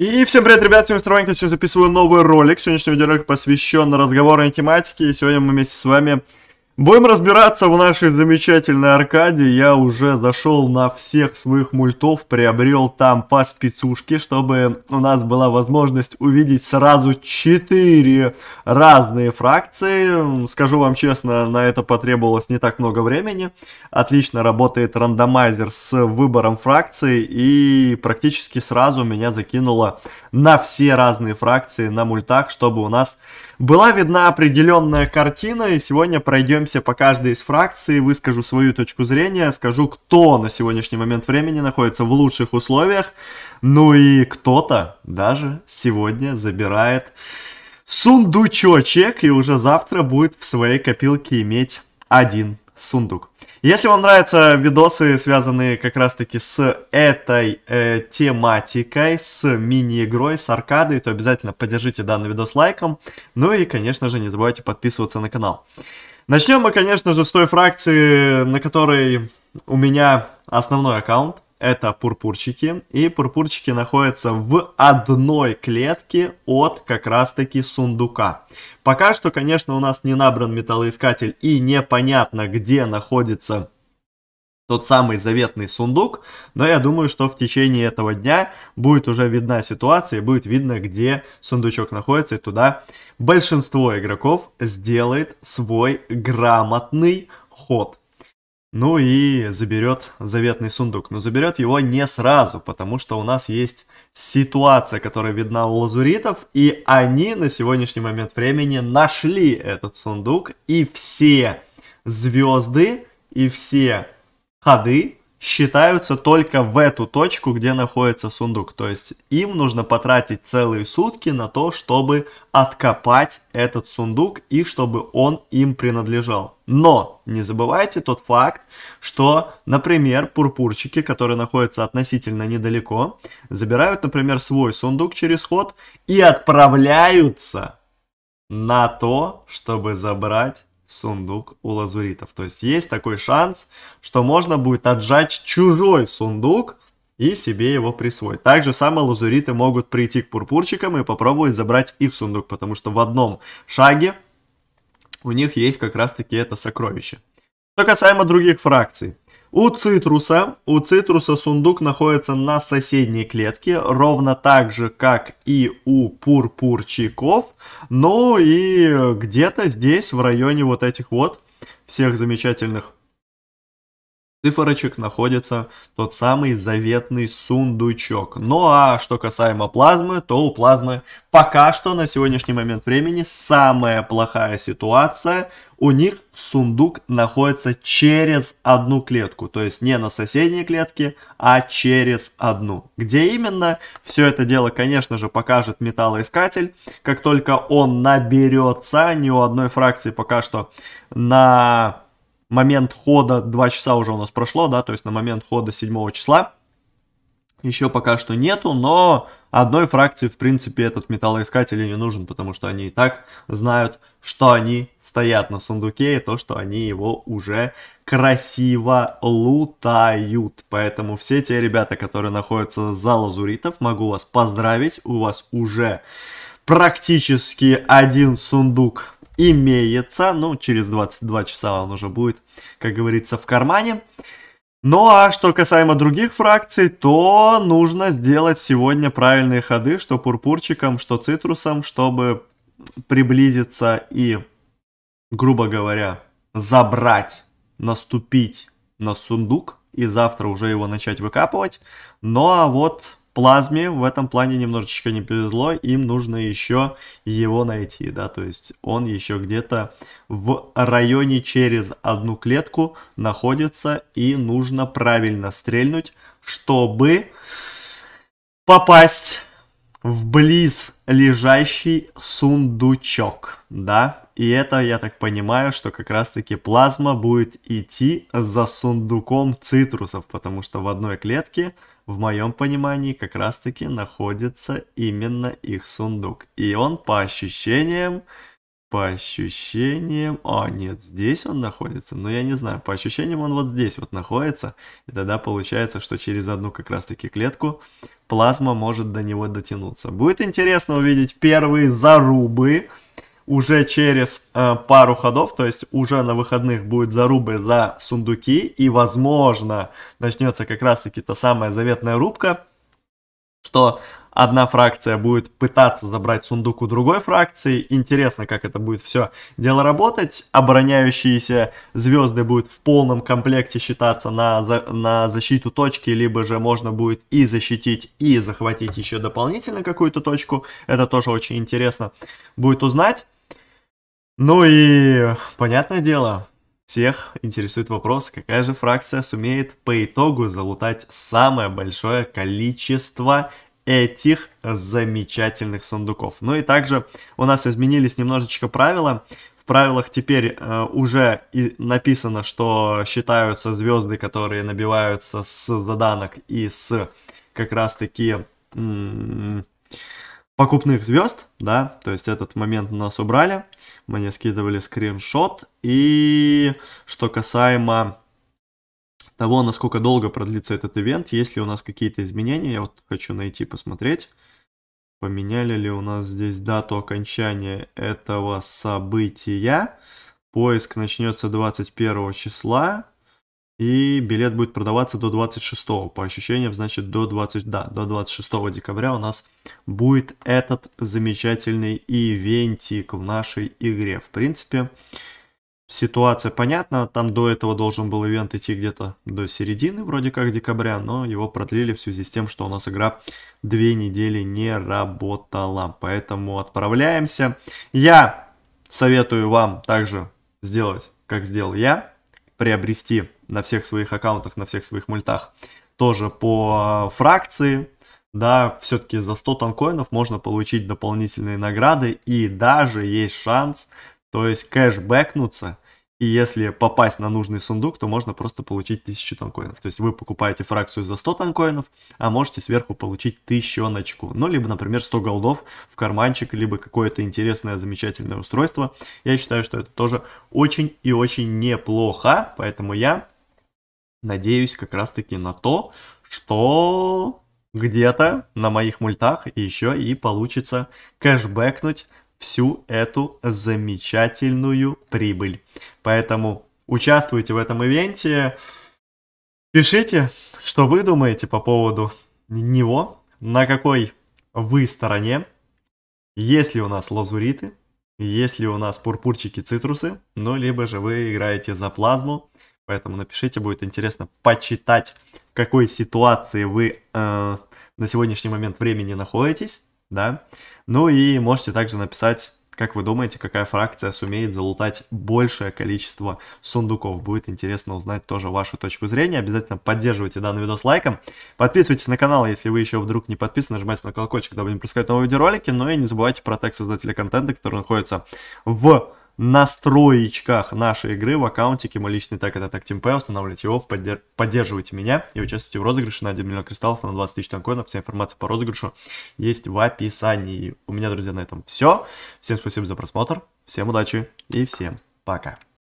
И всем привет, ребят, с вами Сегодня записываю новый ролик. Сегодняшний видеоролик посвящен разговорной тематике. И сегодня мы вместе с вами Будем разбираться в нашей замечательной аркаде. Я уже зашел на всех своих мультов, приобрел там по спецушке, чтобы у нас была возможность увидеть сразу 4 разные фракции. Скажу вам честно, на это потребовалось не так много времени. Отлично работает рандомайзер с выбором фракций и практически сразу меня закинуло на все разные фракции на мультах, чтобы у нас была видна определенная картина, и сегодня пройдемся по каждой из фракций, выскажу свою точку зрения, скажу, кто на сегодняшний момент времени находится в лучших условиях, ну и кто-то даже сегодня забирает сундучочек, и уже завтра будет в своей копилке иметь один сундук. Если вам нравятся видосы, связанные как раз-таки с этой э, тематикой, с мини-игрой, с аркадой, то обязательно поддержите данный видос лайком. Ну и, конечно же, не забывайте подписываться на канал. Начнем мы, конечно же, с той фракции, на которой у меня основной аккаунт это пурпурчики. И пурпурчики находятся в одной клетке от как раз таки сундука. Пока что, конечно, у нас не набран металлоискатель и непонятно, где находится тот самый заветный сундук, но я думаю, что в течение этого дня будет уже видна ситуация, будет видно, где сундучок находится, и туда большинство игроков сделает свой грамотный ход. Ну и заберет заветный сундук. Но заберет его не сразу, потому что у нас есть ситуация, которая видна у лазуритов, и они на сегодняшний момент времени нашли этот сундук, и все звезды, и все ходы считаются только в эту точку, где находится сундук. То есть им нужно потратить целые сутки на то, чтобы откопать этот сундук и чтобы он им принадлежал. Но не забывайте тот факт, что, например, пурпурчики, которые находятся относительно недалеко, забирают, например, свой сундук через ход и отправляются на то, чтобы забрать сундук у лазуритов. То есть есть такой шанс, что можно будет отжать чужой сундук и себе его присвоить. Также самые лазуриты могут прийти к пурпурчикам и попробовать забрать их сундук, потому что в одном шаге у них есть как раз таки это сокровище. Что касаемо других фракций. У цитруса, у цитруса сундук находится на соседней клетке, ровно так же, как и у пурпурчиков. Ну и где-то здесь, в районе вот этих вот всех замечательных цифрочек находится тот самый заветный сундучок. Ну а что касаемо плазмы, то у плазмы пока что на сегодняшний момент времени самая плохая ситуация. У них сундук находится через одну клетку, то есть не на соседней клетке, а через одну. Где именно? Все это дело, конечно же, покажет металлоискатель. Как только он наберется, ни у одной фракции пока что на момент хода 2 часа уже у нас прошло, да, то есть на момент хода 7 числа еще пока что нету, но одной фракции, в принципе, этот металлоискатель не нужен, потому что они и так знают, что они стоят на сундуке, и то, что они его уже красиво лутают. Поэтому все те ребята, которые находятся за лазуритов, могу вас поздравить, у вас уже практически один сундук имеется. Ну, через 22 часа он уже будет, как говорится, в кармане. Ну а что касаемо других фракций, то нужно сделать сегодня правильные ходы, что пурпурчиком, что цитрусом, чтобы приблизиться и, грубо говоря, забрать, наступить на сундук и завтра уже его начать выкапывать. Ну а вот Плазме в этом плане немножечко не повезло, им нужно еще его найти, да, то есть он еще где-то в районе через одну клетку находится и нужно правильно стрельнуть, чтобы попасть в близ лежащий сундучок, да, и это, я так понимаю, что как раз-таки плазма будет идти за сундуком цитрусов, потому что в одной клетке в моем понимании, как раз-таки находится именно их сундук. И он, по ощущениям, по ощущениям... О, нет, здесь он находится, но я не знаю. По ощущениям он вот здесь вот находится. И тогда получается, что через одну как раз-таки клетку плазма может до него дотянуться. Будет интересно увидеть первые зарубы уже через э, пару ходов, то есть уже на выходных будет зарубы за сундуки, и возможно начнется как раз-таки та самая заветная рубка, что одна фракция будет пытаться забрать сундук у другой фракции. Интересно, как это будет все дело работать. Обороняющиеся звезды будут в полном комплекте считаться на, на защиту точки, либо же можно будет и защитить, и захватить еще дополнительно какую-то точку. Это тоже очень интересно будет узнать. Ну и, понятное дело, всех интересует вопрос, какая же фракция сумеет по итогу залутать самое большое количество этих замечательных сундуков. Ну и также у нас изменились немножечко правила. В правилах теперь э, уже и написано, что считаются звезды, которые набиваются с заданок и с как раз-таки покупных звезд, да, то есть этот момент нас убрали, мне скидывали скриншот, и что касаемо того, насколько долго продлится этот ивент, есть ли у нас какие-то изменения, я вот хочу найти, посмотреть, поменяли ли у нас здесь дату окончания этого события. Поиск начнется 21 числа, и билет будет продаваться до 26, по ощущениям, значит, до 20, да, до 26 декабря у нас будет этот замечательный ивентик в нашей игре. В принципе, Ситуация понятна, там до этого должен был ивент идти где-то до середины, вроде как декабря, но его продлили в связи с тем, что у нас игра две недели не работала. Поэтому отправляемся. Я советую вам также сделать, как сделал я, приобрести на всех своих аккаунтах, на всех своих мультах тоже по фракции, да, все-таки за 100 танкоинов можно получить дополнительные награды и даже есть шанс то есть кэшбэкнуться, и если попасть на нужный сундук, то можно просто получить 1000 танкоинов. То есть вы покупаете фракцию за 100 танкоинов, а можете сверху получить тысячоночку. Ну, либо, например, 100 голдов в карманчик, либо какое-то интересное, замечательное устройство. Я считаю, что это тоже очень и очень неплохо, поэтому я надеюсь как раз-таки на то, что где-то на моих мультах еще и получится кэшбэкнуть всю эту замечательную прибыль. Поэтому участвуйте в этом ивенте, пишите, что вы думаете по поводу него, на какой вы стороне, есть ли у нас лазуриты, есть ли у нас пурпурчики цитрусы, ну, либо же вы играете за плазму, поэтому напишите, будет интересно почитать, в какой ситуации вы э, на сегодняшний момент времени находитесь, да. Ну и можете также написать, как вы думаете, какая фракция сумеет залутать большее количество сундуков. Будет интересно узнать тоже вашу точку зрения. Обязательно поддерживайте данный видос лайком. Подписывайтесь на канал, если вы еще вдруг не подписаны. Нажимайте на колокольчик, дабы не пропускать новые видеоролики. Ну и не забывайте про тег создателя контента, который находится в настроечках нашей игры в аккаунтике. Мой личный тег это так TeamP. Устанавливайте его, поддерж... поддерживайте меня и участвуйте в розыгрыше на 1 миллион кристаллов на 20 тысяч танкоинов. Вся информация по розыгрышу есть в описании. У меня, друзья, на этом все. Всем спасибо за просмотр, всем удачи и всем пока.